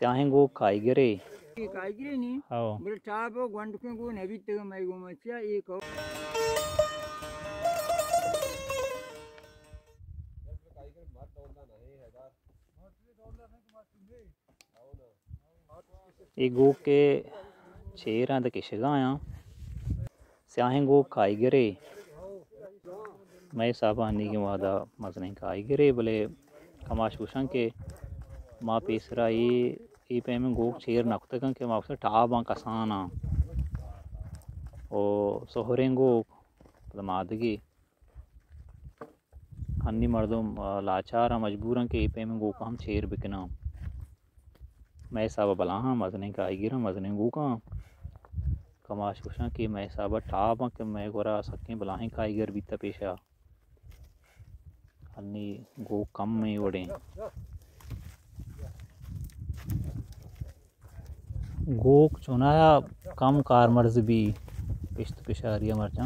ಚಾಹೆಂಗೋ ಕಾಯ್ಗೆರೆ ಕಾಯ್ಗೆರೆ ನೀ ಬರ ಚಾಪ ಗಂಟು ನವಿತ್ತು ಮೈಗೋ ಮಚ್ಚ ಈ ಕೋ ego ke cheran da kishiga aya syahengo kai gire मैं साबानी के वादा मजने खाई आई गिरे भले कमाश भूषण के माँ पीसरा ये i i pe me gok cher nakta kan ke mafsa taban kasana o sohorengo madgi अन्नी मर्दों लाचार मजबूरन के पे में गो का हम छेर बिकना मैं साबा बला हाँ मजने का आई गिरा मजने गो का कमाश कुशा कि मैं साबा टाप के मैं गोरा सकें बलाही का आई गर बीता पेशा। अन्नी गो कम में वड़े गोक चुनाया, कम कारमर्ज भी। पिश्त पिशारिया मरचा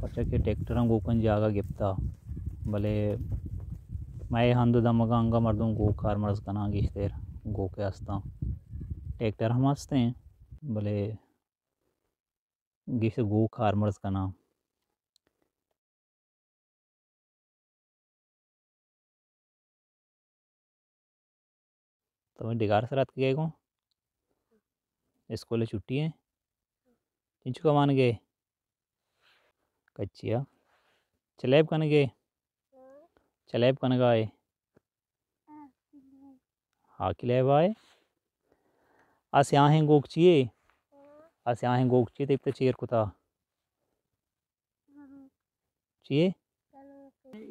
पर्चा के ट्रैक्टर गोकन जागा गिपता। भले मैं हंद दमगा अंगा मरदूँ गो कारमर्ज कना गिश्तेर गो के हंसता ट्रैक्टर हम हँसते हैं, भले किस गो कारमर्ज करना तो मैं डिगार से रात के गए स्कूल छुट्टी है चिंचू कमान गए कच्चिया चलेब कन गए चलेब कन गाए हाँ किलेब आए आ स्याहें गोक चिए आ स्याहें गोक चिए तेप चेर कुता चिए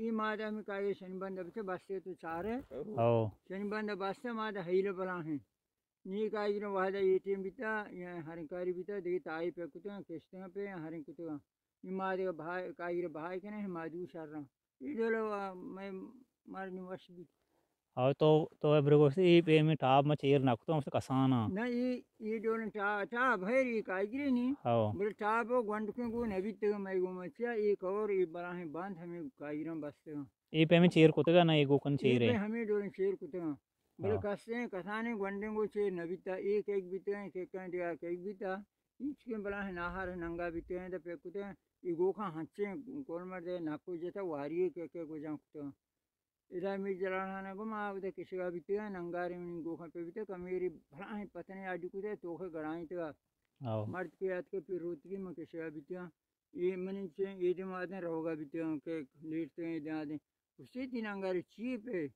ಈ ಮಾದ ಮಿ ಕಾಯಿ ಶನಿ ಬಂದ ಬಿಟ್ಟು ಬಸ್ತೆ ತು ಚಾರೆ आओ ಶನಿ ಬಂದ ಬಸ್ತೆ ಮಾದ ಹೈಲ ಬಲ नी काजन वाद एटीएम बिता हरकारी बीता देखिए ताई पे कुत किस्तों पे हर कुत हिमाद भाई काजर भाई के ना मादू शर ये इधर मैं मार निवास भी और तो तो ये ब्रगो से ये पेमेंट आप मैं चेयर ना कुतो हमसे कसाना ना ये ये दोन चा टा भाई ये काजरे नी हाँ बोले चा वो गंड के को नबी ते मैं गो मचिया एक और ये बड़ा है बाँध हमें काजरम बसते ई पे में चेयर कुतगा ना ये गोकन चेयर है हमें दोन चेयर कुतगा बोले हाँ। कसते हैं कसाने गंडे गो शेर नबीता एक एक बीते हैं एक दिया एक बीता। ईच के बड़ा है नाहर है नंगा बीते हैं तो पे कुते ये गो खा हंचे कौन मर दे नाको जैसा वारी के के गो जाऊँ कुते इधर मी जलाना ना गो उधर किसी का बीते हैं नंगारे में गो खा पे बीते कमेरी भला है पतने आज कुते तो के गड़ाई तो। मर्द के याद के फिर रोतरी में कैसे बीतिया ये मनी से ये दिन आदे रहोगा बीतिया के लेटते हैं दिन आदे उससे तीन अंगारे ची पे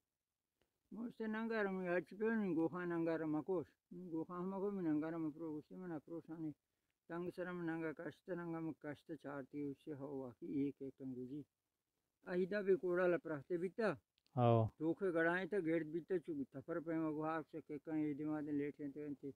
में हच पे नहीं गोखा नंगार मकोश गोखा हमको में नंगार में प्रो उससे में अप्रोच आने तंग शरम नंगा कष्ट नंगा में कष्ट चाहती उससे हो वाकी एक एक अंगुजी अहिदा भी कोड़ा लपराते बीता आओ धोखे गड़ाए तो गेट बीते चुप थपर पे मगो हाथ से के कहीं दिमाग लेट हैं तो